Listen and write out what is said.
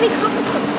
be compensated.